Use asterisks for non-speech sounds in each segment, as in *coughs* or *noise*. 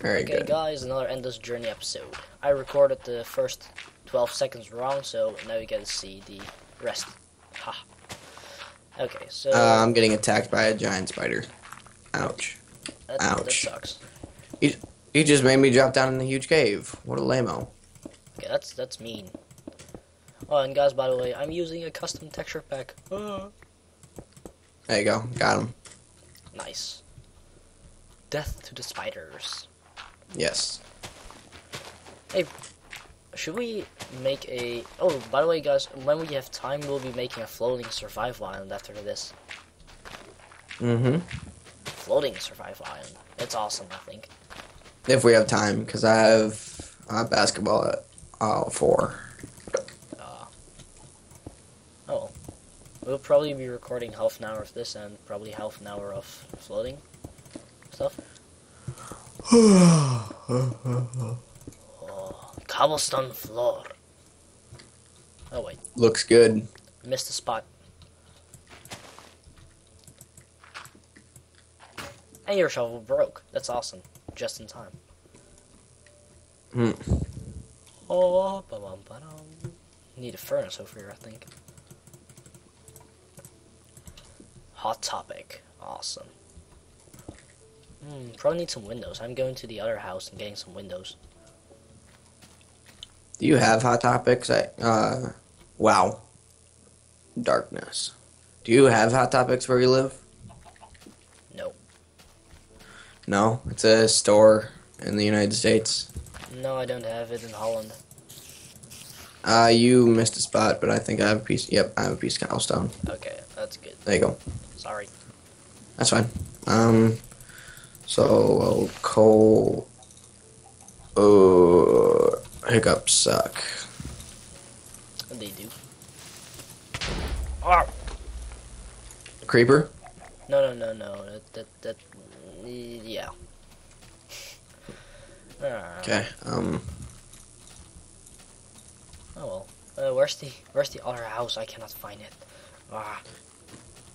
Very Okay, good. guys, another Endless Journey episode. I recorded the first 12 seconds wrong, so now you get to see the rest. Ha. Okay, so Uh, I'm getting attacked by a giant spider. Ouch. that, that ouch. sucks. He just made me drop down in the huge cave. What a lameo. Okay, that's that's mean. Oh, and guys, by the way, I'm using a custom texture pack. Ah. There you go. Got him. Nice. Death to the spiders. Yes. Hey, should we make a? Oh, by the way, guys, when we have time, we'll be making a floating survival island after this. Mm-hmm. Floating survival island. It's awesome. I think. If we have time, because I have uh, basketball at uh, four. Uh, oh, we'll probably be recording half an hour of this and probably half an hour of floating stuff. Oh, *sighs* cobblestone floor. Oh wait, Looks good. missed a spot. And your shovel broke. That's awesome. Just in time. Hmm. Oh, ba-bum, ba-dum. Need a furnace over here, I think. Hot topic. Awesome. Hmm, probably need some windows. I'm going to the other house and getting some windows. Do you have hot topics? I uh, wow. Darkness. Do you have hot topics where you live? No. No, it's a store in the United States. No, I don't have it in Holland. Uh, you missed a spot, but I think I have a piece. Yep, I have a piece of cobblestone. Okay, that's good. There you go. Sorry. That's fine. Um, so coal. Uh, hiccups suck. They do. Oh! Creeper. No, no, no, no. That, that, that yeah. Ah, Okay. Um. Oh well. Uh, where's the Where's the other house? I cannot find it. Ah,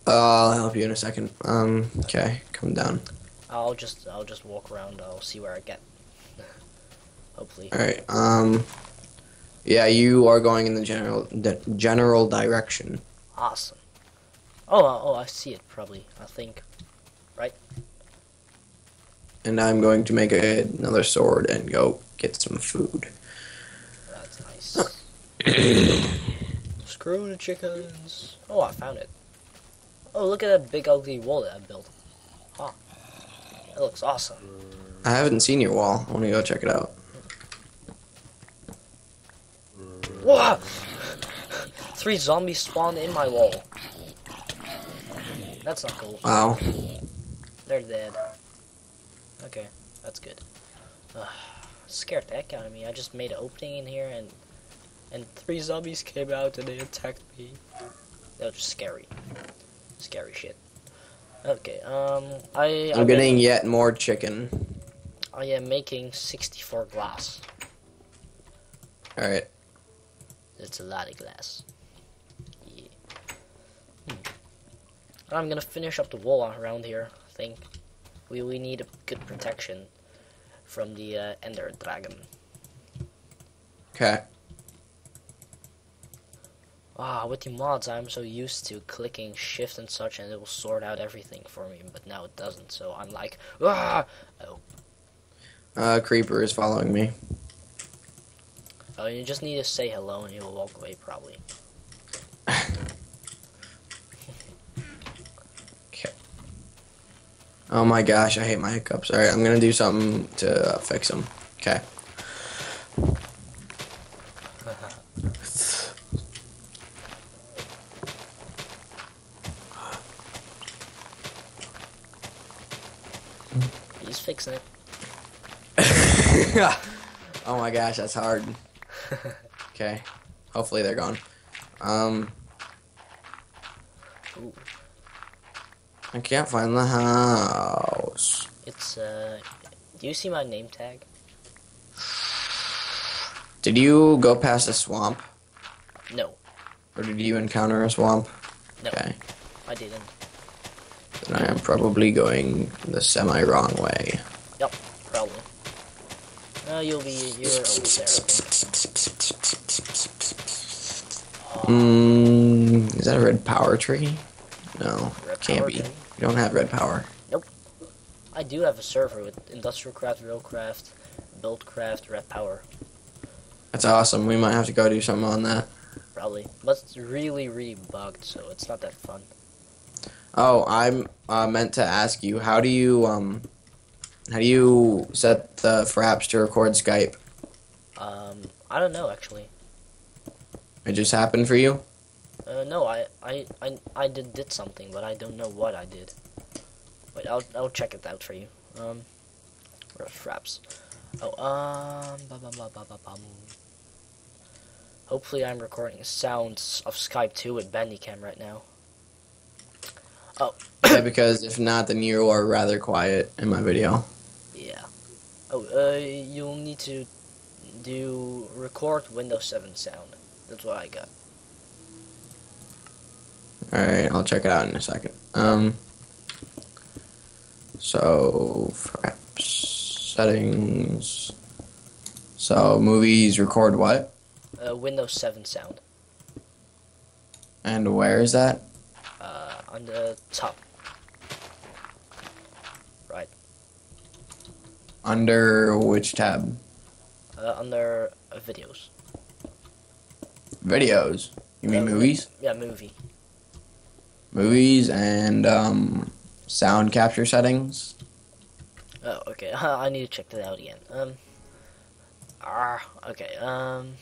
I'll help you in a second. Um. Okay. Come down. I'll just I'll just walk around. I'll see where I get. *laughs* Hopefully. All right. Um. Yeah, you are going in the general the general direction. Awesome. Oh, uh, oh, I see it. Probably. I think. Right? And I'm going to make a, another sword and go get some food. That's nice. *coughs* Screw the chickens. Oh, I found it. Oh, look at that big ugly wall that I built. That looks awesome. I haven't seen your wall. I want to go check it out. Whoa! Three zombies spawned in my wall. That's not cool. Wow. They're dead. Okay, that's good. Ugh, scared the heck out of me. I just made an opening in here and and three zombies came out and they attacked me. That was scary. Scary shit. Okay, um I I'm getting yet more chicken. I am making 64 glass. All right. That's a lot of glass. Yeah. Hmm. I'm gonna finish up the wall around here. I think we we need a good protection from the uh, Ender Dragon. Okay. Ah, with the mods, I'm so used to clicking shift and such, and it will sort out everything for me. But now it doesn't, so I'm like, ah. Oh, Uh, creeper is following me. oh, you just need to say hello, and he will walk away probably. Okay. oh my gosh, I hate my hiccups. All right, I'm gonna do something to uh, fix them. Okay. Fixing it. *laughs* oh my gosh, that's hard. Okay. Hopefully they're gone. Um. Ooh. I can't find the house. It's uh. Do you see my name tag? Did you go past a swamp? No, Or did you encounter a swamp? No. Okay. I didn't. Then I am probably going the semi wrong way. Yep, probably. Uh, you'll be, you're almost there, I think. Mm, is that a red power tree? No, Red can't be. tree? You don't have red power. Nope. I do have a server with Industrial Craft, Railcraft, Build Craft, Red Power, That's awesome. We might have to go do something on that. probably. But it's really, really bugged, so it's not that fun. Oh, I'm uh, meant to ask you. How do you um, how do you set the fraps to record Skype? Um, I don't know actually. It just happened for you. Uh, no, I, I, I, I did, did something, but I don't know what I did. Wait, I'll, I'll check it out for you. Um, are fraps? Oh, um, bum. Hopefully I'm recording sounds of Skype too with Bandicam right now. Yeah, because if not, then you are rather quiet in my video. Yeah. Oh, uh, you'll need to do record Windows 7 sound. That's what I got. All right, I'll check it out in a second. Um, so settings. So movies record what Uh, Windows 7 sound. and where is that? On the top. Right. Under which tab? Uh, under uh, videos. Videos. You mean Uh, movies? Yeah, movie. Movies and um, sound capture settings. Oh, okay. *laughs* I need to check that out again. Um. Ah, okay. Um,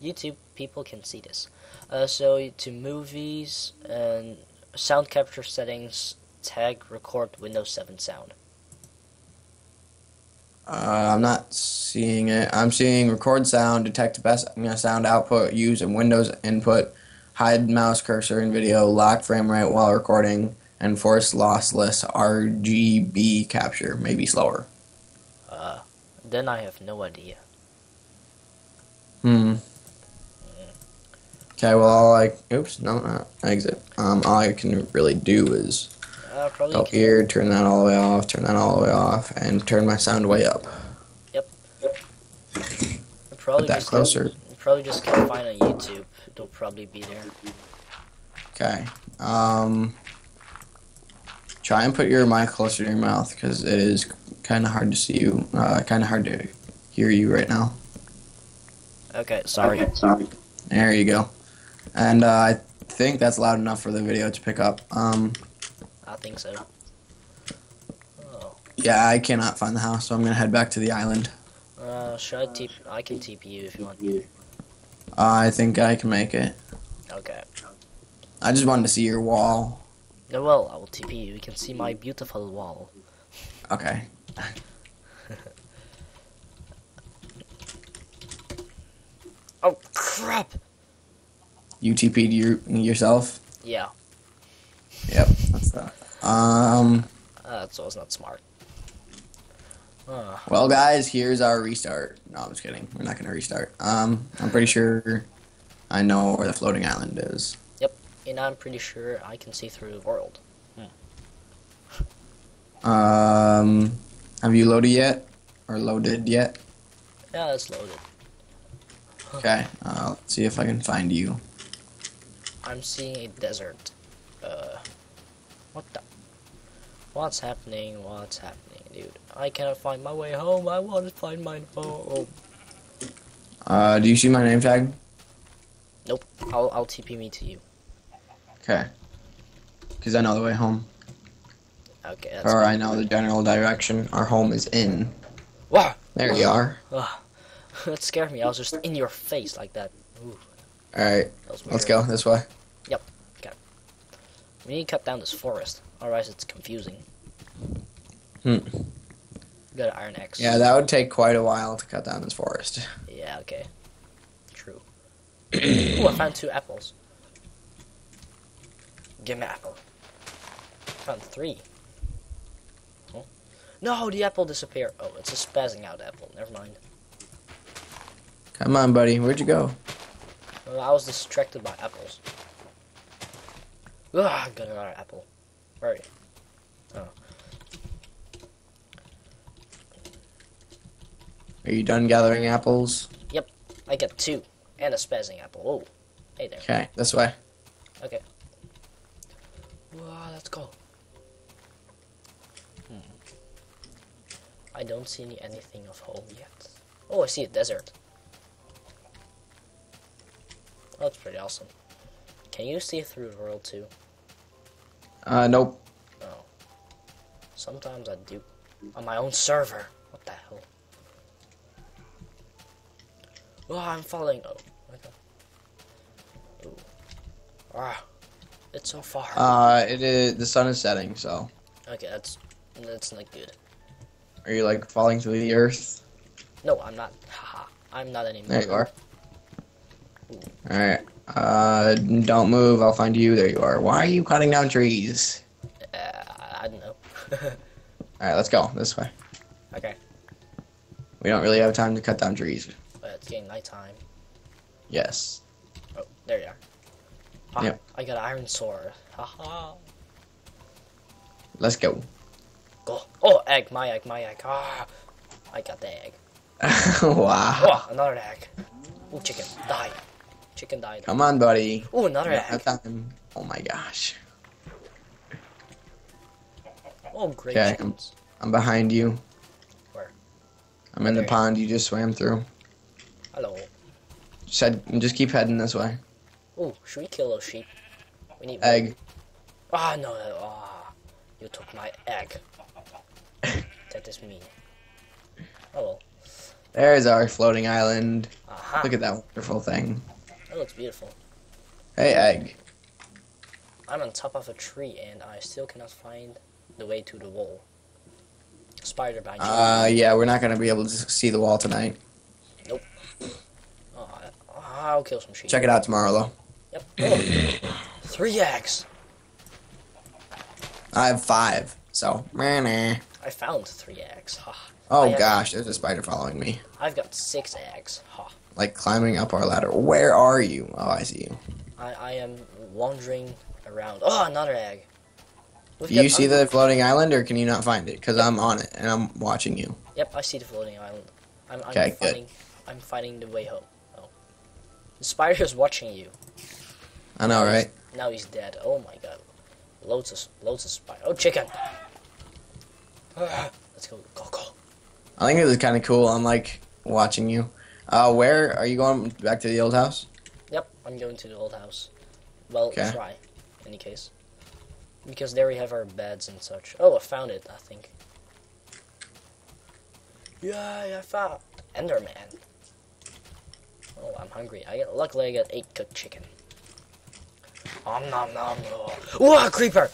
YouTube people can see this. Uh, so to movies and sound capture settings, tag record Windows 7 sound. Uh, I'm not seeing it. I'm seeing record sound, detect best sound output, use in Windows input, hide mouse cursor in video, lock frame rate while recording, and force lossless RGB capture. Maybe slower. Uh, then I have no idea. Hmm. Okay, well, all I oops, no, not exit. Um, all I can really do is Uh, probably go here, turn that all the way off, turn that all the way off, and turn my sound way up. Yep. probably Put that just closer. You probably just can find on YouTube. It'll probably be there. Okay. Um, try and put your mic closer to your mouth because it is kind of hard to see you. Uh, kind of hard to hear you right now. Okay, sorry. sorry. There you go. And uh, I think that's loud enough for the video to pick up. Um, I think so. Oh. yeah, I cannot find the house, so I'm gonna head back to the island. Uh, should I TP? I can TP you if you want. Uh, I think I can make it. Okay. I just wanted to see your wall. No, well, I will TP you. You can see my beautiful wall. Okay. *laughs* Oh crap! You TP'd your, yourself. Yeah, Yep, that's that. Um. uh, that was not smart. Uh, Well, guys, here's our restart. No, I'm just kidding. We're not gonna restart. Um, I'm pretty sure I know where the floating island is. Yep, and I'm pretty sure I can see through the world. Um, have you loaded yet, or loaded yet? Yeah, it's loaded. Okay. Uh, let's see if I can find you. I'm seeing a desert. Uh, what the? What's happening? What's happening, dude? I cannot find my way home. I want to find my home. Uh, do you see my name tag? Nope. I'll I'll TP me to you. Okay. Because I know the way home, Okay. That's or I know the general direction. Our home is in. Wow. There you are. *laughs* That scared me. I was just in your face like that. Ooh, All right. Let's go this way. We need to cut down this forest, otherwise it's confusing. Hmm. Got an iron axe. Yeah, that would take quite a while to cut down this forest. Yeah. Okay. True. *clears throat* Ooh, I found two apples. Give me apple. Found three. Oh. No, the apple disappeared. Oh, it's a spazzing out apple. Never mind. Come on, buddy. Where'd you go? Uh, I was distracted by apples. Ugh, got another apple. Where are you? Oh. Are you done gathering apples? Yep. I get two and a spazzing apple. Oh, hey there. Okay, this way. Okay. Wow, let's go. Hmm. I don't see any, anything of home yet. Oh, I see a desert. Oh, that's pretty awesome. Can you see through the world too? Uh, nope. Oh. Sometimes I do. On my own server. What the hell? Oh, I'm falling. Oh, okay. Ooh. Ah. It's so far. Uh, it is. The sun is setting, so okay, that's that's not good. are you like falling to the earth? No, I'm not. Haha. I'm not anymore. There you are. All right. Uh, don't move. I'll find you. There you are. Why are you cutting down trees? Uh, I don't know. *laughs* All right, let's go this way. okay, We don't really have time to cut down trees. but it's getting nighttime. Yes. Oh, there you are. Ah, Yep. I got an iron sword. Haha. Let's go. Go. Oh, egg. My egg. My egg. Ah. I got the egg. *laughs* wow. Oh, another egg. Oh, chicken. Die. Chicken died. Come on, buddy. Oh, another egg. time. Oh my gosh. Oh, great Okay. chickens. I'm behind you. Where? I'm in the pond you just swam through. Hello. Just head, just keep heading this way. Oh, should we kill those sheep? We need Egg. Ah, no. no, Ah, you took my egg. *laughs* that is mean. Oh well. There's our floating island. Aha. Look at that wonderful thing. That looks beautiful. Hey, egg. I'm on top of a tree and I still cannot find the way to the wall. Spider you. Uh, yeah, we're not gonna be able to see the wall tonight. Nope. Oh, I'll kill some sheep. Check it out tomorrow, though. Yep. Three eggs. I have five, so. I found three eggs. I Oh gosh, there's a spider following me, I've got six eggs. Ha. Like climbing up our ladder. Where are you? Oh, I see you. I, I am wandering around. Oh, another egg. We've Do you see the floating island, or can you not find it? Because I'm on it and I'm watching you. Yep, I see the floating island. I'm, I'm Okay, good. finding. I'm finding the way home. Oh, the spider is watching you. I know, right? Now he's dead. Oh my god. Loads of loads of spider. Oh, chicken. *sighs* Let's go. Go go. I think it was kind of cool. I'm like watching you. Uh, where are you going back to the old house? Yep, I'm going to the old house. Well, Okay. try. In any case, because there we have our beds and such. Oh, I found it. I think. Yeah, I found Enderman. Oh, I'm hungry. I get, luckily I got eight cooked chicken. Om nom nom nom. Whoa, creeper!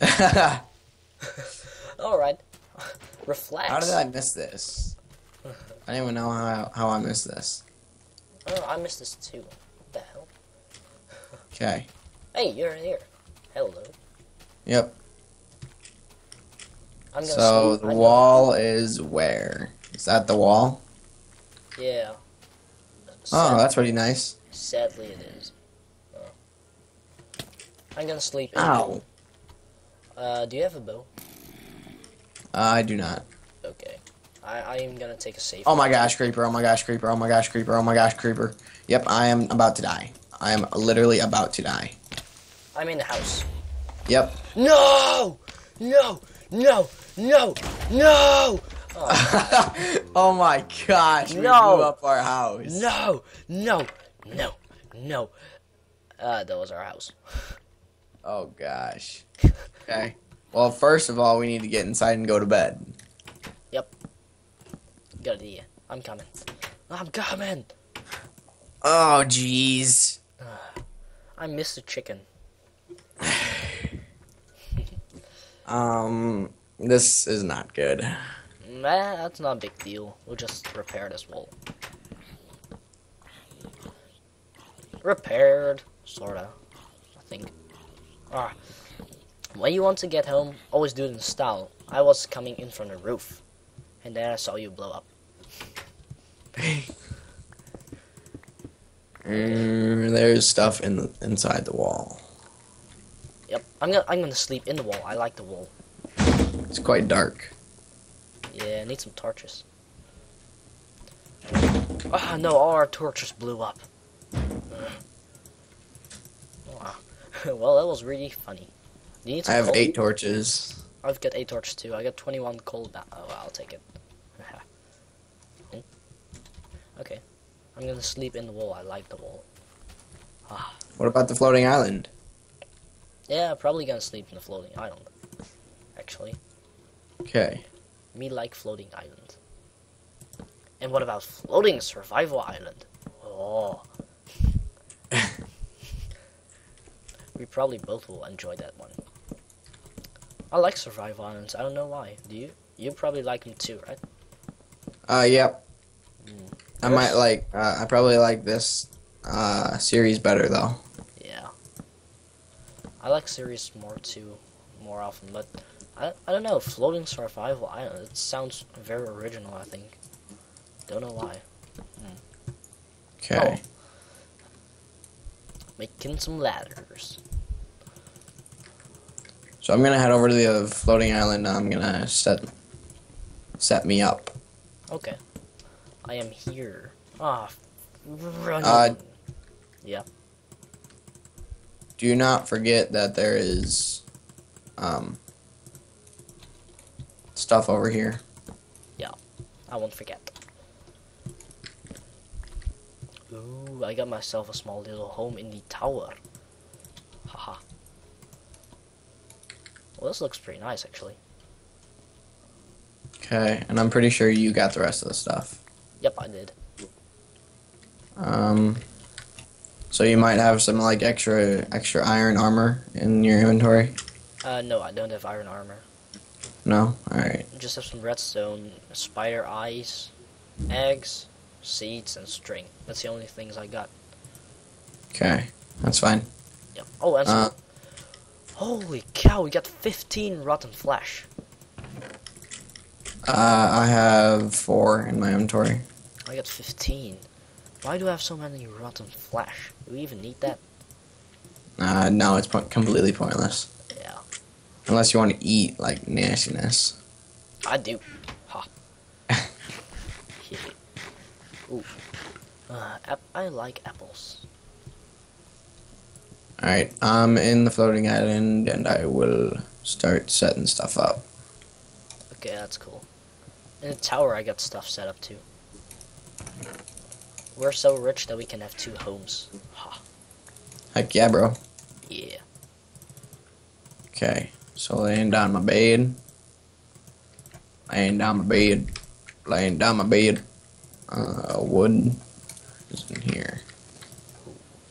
How *laughs* *laughs* All right. *laughs* Reflex. How did I miss this? I don't even know how how I missed this. Oh, I missed this too. What the hell? Okay. Hey, you're here. Hello. Yep. I'm gonna So sleep. the wall is where? Is that the wall? Yeah. Oh, that's pretty nice. Sadly, it is. Oh. I'm gonna sleep. Ow. Uh, do you have a bow? Uh, I do not. I I am gonna take a safe. Oh my gosh, creeper! Oh my gosh, creeper! Oh my gosh, creeper! Oh my gosh, creeper! Yep, I am about to die. I am literally about to die. I'm in the house. Yep. No! No! No! No! No! *laughs* oh my gosh, we No. blew up our house. No! No! No! No! Uh, that was our house. Oh gosh. Okay. Well, first of all, we need to get inside and go to bed. Good idea. I'm coming. I'm coming. Oh jeez. *sighs* I miss the chicken. *sighs* Um, this is not good. Nah, that's not a big deal. We'll just repair this wall. Repaired, sorta. I think. Ah. When you want to get home, always do it in style. I was coming in from the roof, and then I saw you blow up. Mm, there's stuff in the inside the wall. Yep, I'm gonna I'm gonna sleep in the wall. I like the wall. It's quite dark. Yeah, I need some torches. Ah, no, all our torches blew up. Wow. *laughs* well, that was really funny. Do you need I have coal? eight torches. I've got eight torches too. I got 21 coal. Oh, I'll take it. Hmm. *laughs* okay. I'm gonna sleep in the wall. I like the wall. Ah. What about the floating island? Yeah, probably gonna sleep in the floating island. Actually. Okay. Me like floating island. And what about floating survival island? Oh. *laughs* we probably both will enjoy that one. I like survival islands. I don't know why. Do you? You probably like them too, right? Uh, yep. Mm. I might like. Uh, I probably like this uh series better though. Yeah. I like series more too, more often, but I, I don't know. Floating survival island. It sounds very original. I think. Don't know why. Okay. Making some ladders. So I'm gonna head over to the other floating island. and I'm gonna set set me up. Okay. I am here. Ah, running. Uh, yeah. Do not forget that there is um stuff over here. Yeah, I won't forget. Ooh, I got myself a small little home in the tower. Haha. Well, this looks pretty nice, actually. Okay, and I'm pretty sure you got the rest of the stuff. Yep, I did. Um, so you might have some like extra extra iron armor in your inventory. Uh, no, I don't have iron armor. No, all right. Just have some redstone, spider eyes, eggs, seeds, and string. That's the only things I got. Okay, that's fine. Yep. Oh, and. Uh, Holy cow, we got 15 rotten flesh. uh, I have four in my inventory. I got 15. Why do I have so many rotten flesh? Do we even need that? Uh, no, it's po- completely pointless Yeah, unless you want to eat like nastiness. I do. Ha. *laughs* Ooh. Uh, I like apples. All right, I'm in the floating island, and I will start setting stuff up. Okay, that's cool. In the tower, I got stuff set up too. We're so rich that we can have two homes. Ha. Heck yeah, bro. Yeah. Okay, so laying down my bed. Laying down my bed. Laying down my bed. Uh, wood is in here.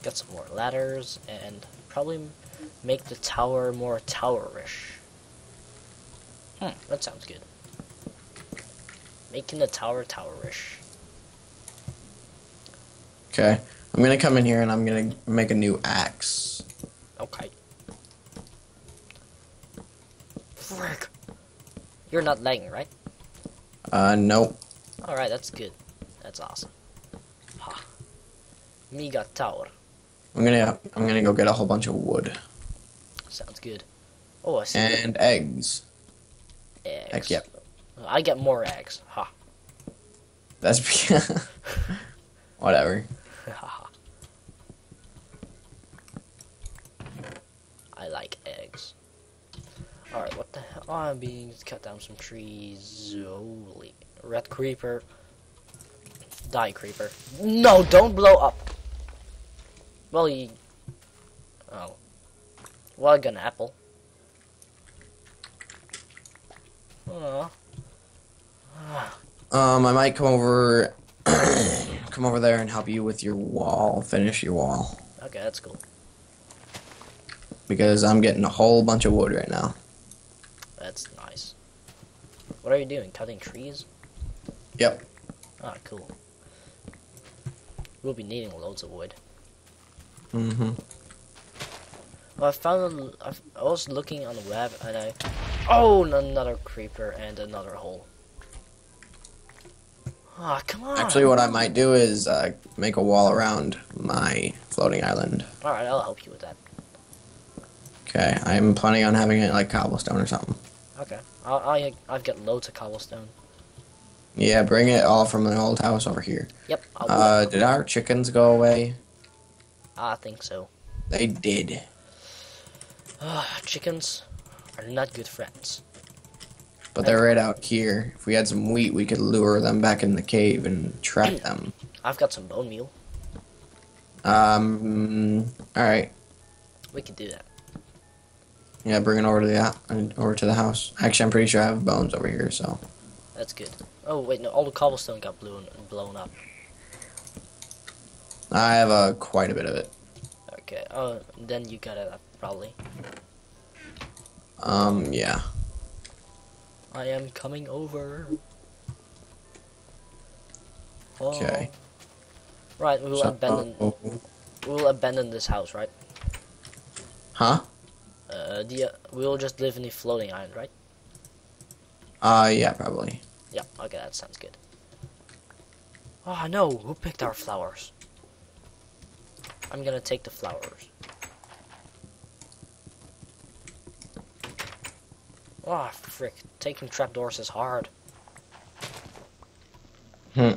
Got some more ladders and probably make the tower more towerish. Hmm, that sounds good. Making the tower towerish. Okay, I'm gonna come in here and I'm gonna make a new axe. Okay. Frick. You're not lagging, right? Uh, nope. Alright, that's good. That's awesome. Ha. Me got tower. I'm gonna I'm gonna go get a whole bunch of wood Sounds good. Oh, I see and eggs. eggs. heck yep. I get more eggs. Ha. That's *laughs* whatever. *laughs* I like eggs. Alright, what the hell? Oh, I'm being cut down some trees. Holy. Red creeper. Die, creeper. No, don't blow up. Well, you. Oh. Well, I got an apple. Aw. Um, I might come over *coughs* come over there and help you with your wall. Finish your wall Okay, that's cool. because I'm getting a whole bunch of wood right now. That's nice. What are you doing? Cutting trees? Yep. Ah, cool. We'll be needing loads of wood. Mm-hmm. Well, I found. a- I was looking on the web and I. Oh, another creeper and another hole. Ah, come on. Actually, what I might do is uh, make a wall around my floating island. All right, I'll help you with that. Okay, I'm planning on having it like cobblestone or something. Okay. I, I I've got loads of cobblestone. Yeah, bring it all from the old house over here. Yep. I'll Uh, did our chickens go away? I think so. They did. Ah, chickens are not good friends. But they're right out here. If we had some wheat, we could lure them back in the cave and trap *clears throat* them. I've got some bone meal. Um. All right. We could do that. Yeah, bring it over to the hou- over to the house. Actually, I'm pretty sure I have bones over here. So That's good. Oh wait, no, all the cobblestone got blown blown up. I have uh, quite a bit of it. Okay. Oh, then you got it probably. Um. Yeah. I am coming over. Oh. Okay. Right, we will So- abandon. We will abandon this house, right? Huh? Uh, the uh, we will just live in the floating island, right? Uh. Yeah. Probably. Yeah. Okay, that sounds good. Oh no! Who picked our flowers? I'm gonna take the flowers. Ah, frick! Taking trapdoors is hard. Hmm.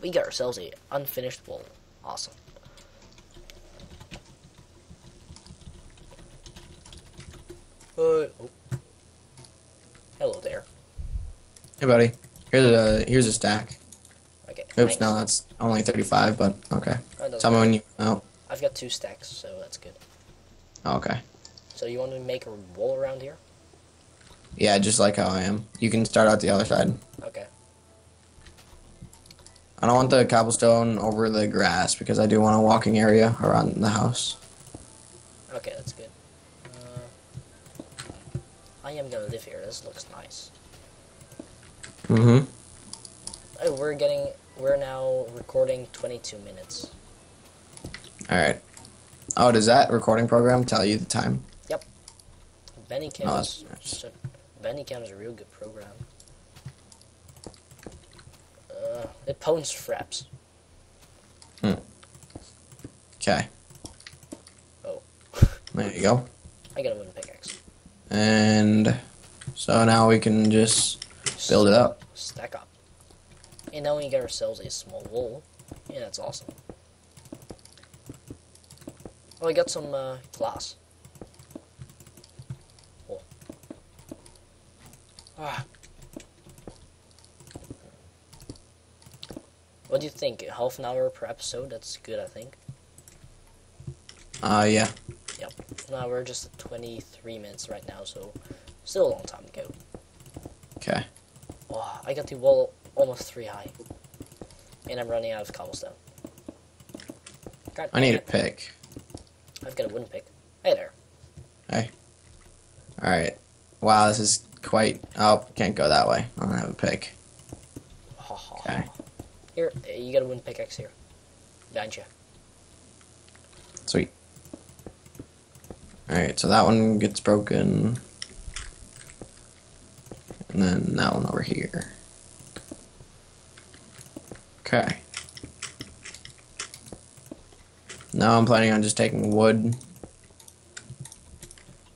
We got ourselves a unfinished wall. Awesome. Uh, oh. Hello there. Hey, buddy. Here's a here's a stack. Oops. thanks. No, that's only 35. But okay. Oh, Tell me when you. Oh. I've got two stacks, so that's good. Okay. So you want to make a wall around here? Yeah, just like how I am. You can start out the other side. Okay. I don't want the cobblestone over the grass because I do want a walking area around the house. Okay, that's good. Uh, I am gonna live here. This looks nice. Mm-hmm. Oh, we're getting. We're now recording 22 minutes. All right. Oh, does that recording program tell you the time? Yep. Bandicam Oh, is nice. Bandicam is a real good program. Uh, it phones fraps. Hmm. Okay. Oh. *laughs* There you go. I got a wooden pickaxe. And so now we can just build it up. Stack up. And now we get ourselves a small wall. Yeah, that's awesome. Oh, I got some uh, glass. Oh. Ah. What do you think? Half an hour per episode? That's good, I think. Uh, yeah. Yep. Now we're just at 23 minutes right now, so still a long time to go. Okay. Oh, I got the wall almost three high. And I'm running out of cobblestone. God I need a pick. I've got a wooden pick. Hey there. Hey. All right. Wow, this is quite. Oh, can't go that way. I don't have a pick. *laughs* Okay. Here, you got a wooden pickaxe here. Behind you. Sweet. All right, so that one gets broken, and then that one over here. Okay. Now I'm planning on just taking wood,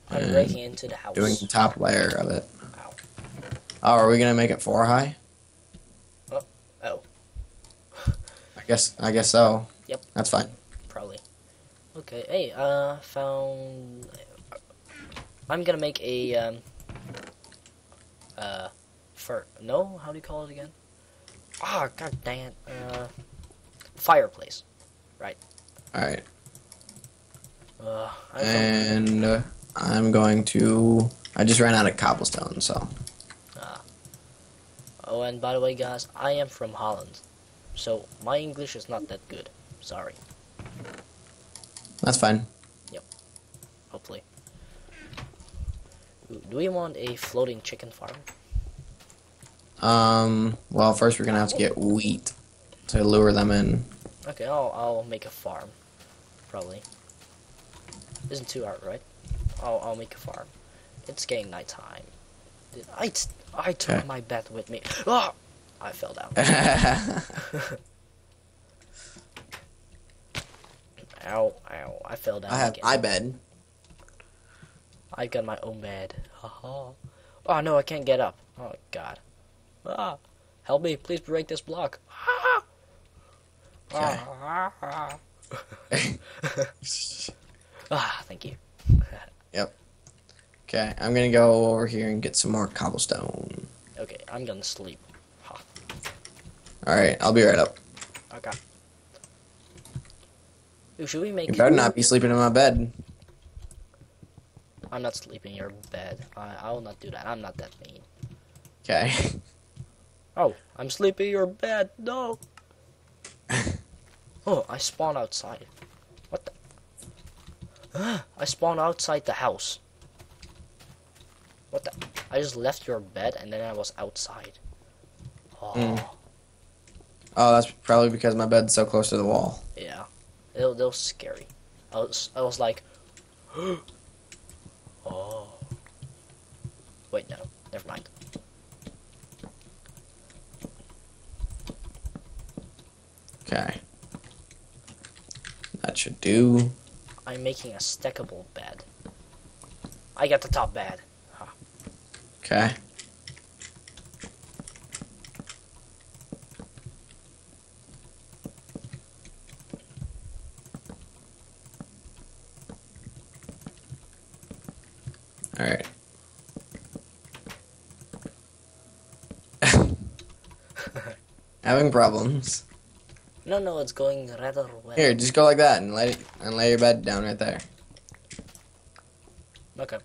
I'm breaking into the house. doing the top layer of it. Ow. Oh, are we gonna make it four high? Oh, I guess. I guess so. Yep. That's fine. probably. Okay, hey, uh, found... I'm gonna make a, um... Uh... For... No? How do you call it again? Ah, god dang it. Uh... Fireplace. All right, Uh, and uh, I'm going to. I just ran out of cobblestone, so Oh, and by the way, guys, I am from Holland. So, my English is not that good. Sorry. that's fine. Yep. Hopefully. Ooh, Do we want a floating chicken farm? Um. Well, first we're gonna have to get wheat to lure them in. Okay, I'll, I'll make a farm. Probably. Isn't too hard, right? I'll, I'll make a farm. It's getting nighttime. Did- I took my bed with me. Ah! I fell down. *laughs* ow, ow. I fell down I have again. bed. I've got my own bed. Oh no, I can't get up. Oh god. Ah, help me! Please break this block. Ah. Okay. Ah, ah, *laughs* ah, thank you. *laughs* Yep. Okay, I'm gonna go over here and get some more cobblestone. Okay, I'm gonna sleep. All right, I'll be right up. Okay. Ooh, should we make? You better not be sleeping in my bed. I'm not sleeping in your bed. I, I will not do that. I'm not that mean. Okay. *laughs* Oh, I'm sleeping in your bed. No. Oh, I spawned outside. What the? *gasps* I spawned outside the house. What the? I just left your bed and then I was outside. Oh, Mm. Oh, that's probably because my bed's so close to the wall. yeah. It, it was scary. I was, I was like, *gasps* oh. Wait, no. Never mind. Okay. That should do. I'm making a stackable bed. I got the top bed. Okay. All right. *laughs* Having problems. No, no, it's going rather well. Here, just go like that and lay and lay your bed down right there. Okay.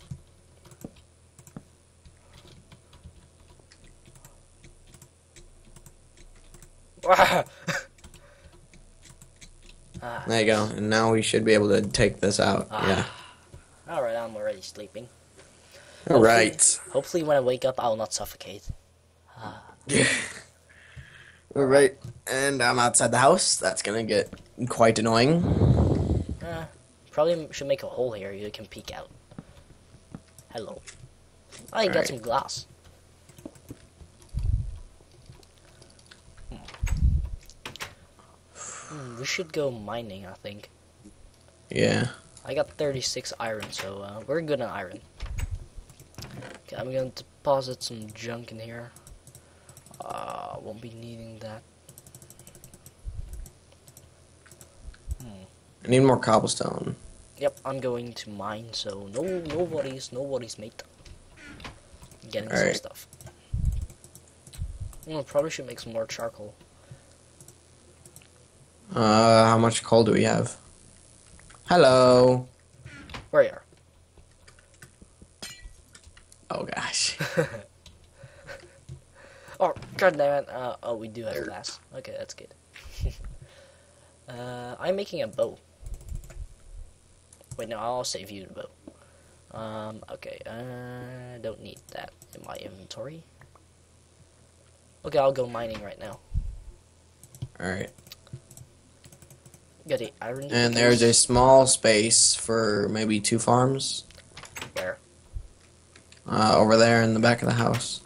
*laughs* ah, There you go. And now we should be able to take this out. Ah. Yeah. all right, I'm already sleeping. All right. Hopefully, when I wake up, I will not suffocate. *laughs* All right. And I'm outside the house. That's gonna get quite annoying. Uh, probably should make a hole here. You can peek out. Hello. I got Alright. some glass. Hmm. Hmm, we should go mining, I think. Yeah. I got 36 iron, so uh, we're good on iron. Okay, I'm gonna deposit some junk in here. Uh, won't be needing that. I need more cobblestone. Yep, I'm going to mine, so no, no worries, no worries, mate. Getting some Alright. stuff. Mm, probably should make some more charcoal. Uh, how much coal do we have? Hello. Where are you are? Oh gosh. *laughs* Oh, god damn it. Uh, oh, we do have glass. Okay, that's good. *laughs* uh, I'm making a bow. Wait, no, I'll save you the bow. Um, okay, uh, don't need that in my inventory. Okay, I'll go mining right now. All right. Got the iron. And there's a small space for maybe two farms. Where? Uh, over there in the back of the house.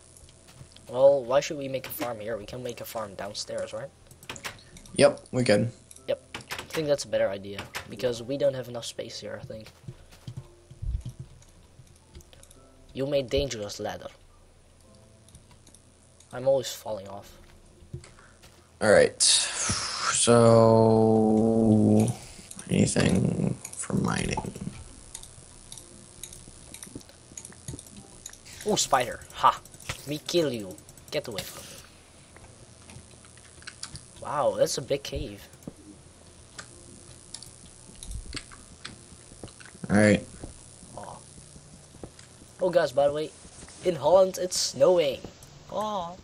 Well, why should we make a farm here? We can make a farm downstairs, right? Yep, we could. I think that's a better idea because we don't have enough space here. I think. You made dangerous ladder. I'm always falling off. All right. So, anything for mining? Oh, spider! Ha! Me kill you. Get away from me. Wow, that's a big cave. All right. Oh. Oh, guys, by the way, in Holland it's snowing. Oh.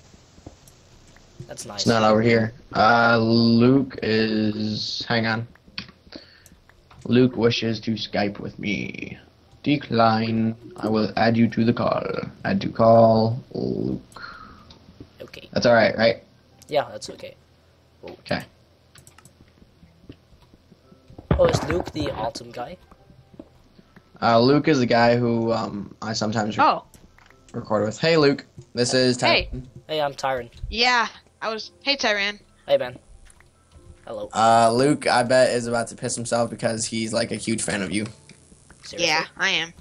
That's nice. It's not over here. Uh, Luke is. Hang on. Luke wishes to Skype with me. Decline. I will add you to the call. Add to call. Luke. Okay. That's all right, right? Yeah, that's okay. Okay. Oh, is Luke the autumn guy? Uh, Luke is the guy who um I sometimes re- Oh, record with. Hey, Luke. This is Ty- Hey. Hey, I'm Tyron. yeah. I was. Hey, Tyran. Hey, Ben. Hello. Uh, Luke, I bet is about to piss himself because he's like a huge fan of you. Seriously? Yeah, I am.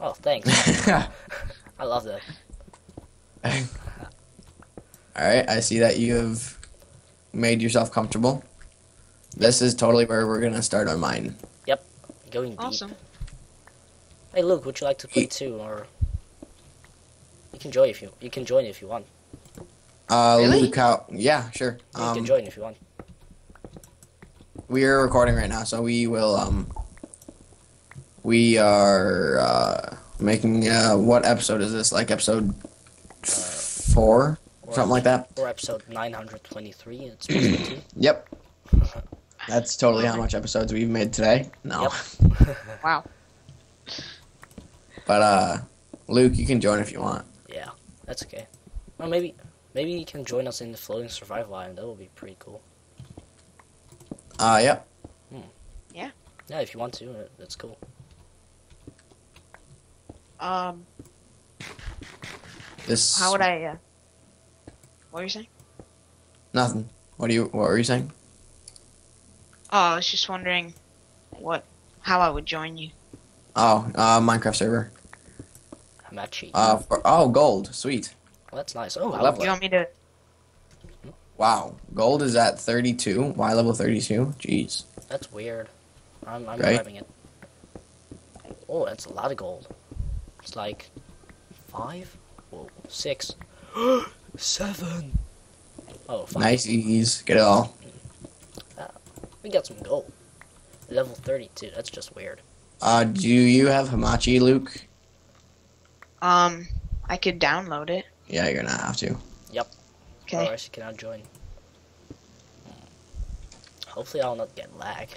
Oh, thanks. *laughs* I love that. All right, I see that you have made yourself comfortable. This is totally where we're gonna start our mine. Yep, going deep. Awesome. Hey, Luke, would you like to play too, or you can join if you you can join if you want. Uh, Really? Luke, how? Yeah, sure. You can Um, join if you want. we are recording right now, so we will. Um, we are uh, making. Uh, what episode is this? Like episode four, Or something like that. Or episode 923. It's supposed to be two. *clears throat* Yep. *laughs* That's totally how much episodes we've made today. No, *laughs* *laughs* Wow. But uh, Luke, you can join if you want. Yeah, that's okay. Well, maybe maybe you can join us in the floating survival island. That would be pretty cool. Uh, yep. Yeah, Yeah, if you want to, uh, that's cool. Um, This. how would I? Uh, what were you saying? Nothing. What do you? What were you saying? Oh, I was just wondering what, how I would join you. Oh, uh, Minecraft server. Hamachi. Uh, for, oh, gold. Sweet. well, that's nice. Oh, I level. love You want me to? Wow, gold is at 32. Why level 32? Jeez. That's weird. I'm, I'm Right? grabbing it. Oh, that's a lot of gold. It's like five? Whoa, six. *gasps* Seven. Oh, five. Nice. Get it all. We got some gold. Level 32. That's just weird. Uh, do you have Hamachi, Luke? Um, I could download it. Yeah, you're gonna have to. Yep. Okay. Otherwise, you cannot join. Hopefully, I'll not get lag.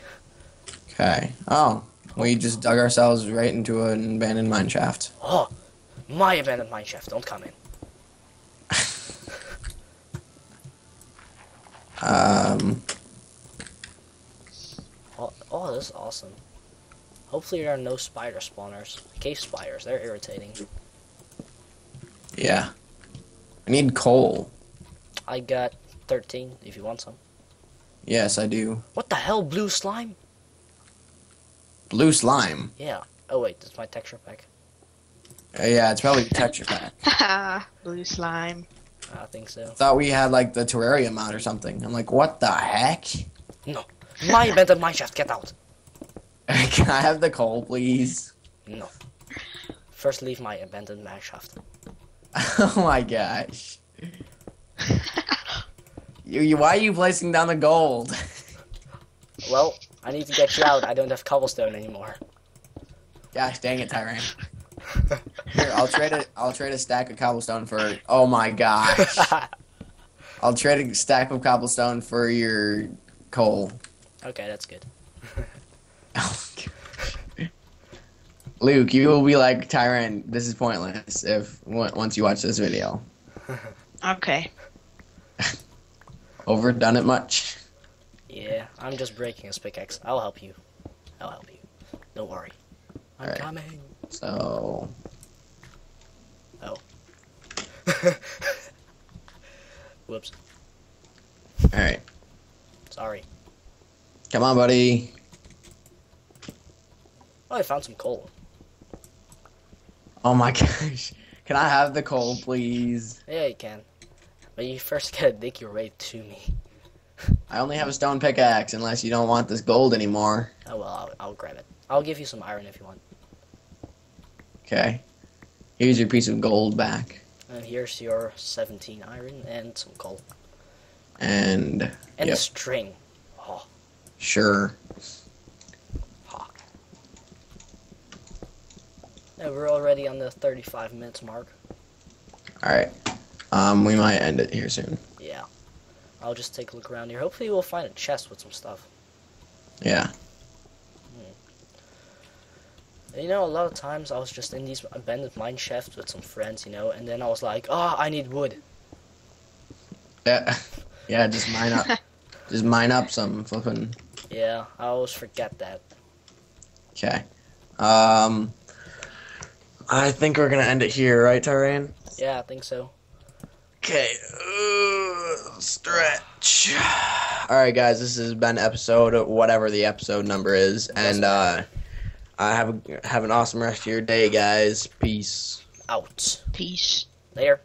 Okay. Oh, we just dug ourselves right into an abandoned mine shaft. Oh, my abandoned mine shaft. Don't come in. *laughs* Um, Oh, oh, this is awesome. Hopefully, there are no spider spawners. Cave spiders. They're irritating. Yeah. I need coal. I got 13 if you want some. Yes, I do. What the hell, blue slime? Blue slime. Yeah. Oh, wait, that's my texture pack. Uh, yeah, it's probably texture pack. *laughs* Blue slime. I think so. Thought we had like the terrarium out or something. I'm like, what the heck? No. My abandoned mine shaft, get out! *laughs* Can I have the coal, please? No. First, leave my abandoned mine shaft. *laughs* oh my gosh. You, you, why are you placing down the gold? *laughs* Well, I need to get you out. I don't have cobblestone anymore. Gosh dang it, Tyrant. Here, I'll trade a I'll trade a stack of cobblestone for oh my gosh. *laughs* I'll trade a stack of cobblestone for your coal. okay, that's good. Oh. Luke, you will be like Tyrant. This is pointless if once you watch this video. *laughs* Okay. *laughs* Overdone it much? Yeah, I'm just breaking his pickaxe. I'll help you. I'll help you. Don't worry. I'm Alright. coming. So Oh. *laughs* Whoops. all right, Sorry. come on, buddy. Oh, I found some coal. Oh my *laughs* gosh, can I have the coal, please? Yeah, you can. But you first gotta dig your way to me. I only have a stone pickaxe unless you don't want this gold anymore. Oh well, I'll, I'll grab it. I'll give you some iron if you want. Okay. Here's your piece of gold back. And here's your 17 iron and some coal. And And Yep. a string. Oh, sure. Yeah, we're already on the 35 minutes mark. Alright. Um, we might end it here soon. Yeah. I'll just take a look around here. Hopefully we'll find a chest with some stuff. Yeah. You know, a lot of times I was just in these abandoned mine shafts with some friends, you know, and then I was like, oh, I need wood. Yeah. *laughs* Yeah, just mine up. *laughs* just mine up some flipping. Yeah, I always forget that. Okay. Um, I think we're gonna end it here, right, Tyran? Yeah, I think so. Okay. Uh, stretch. All right, guys. This has been episode whatever the episode number is, and uh, I have a, have an awesome rest of your day, guys. Peace. Out. Peace. Later.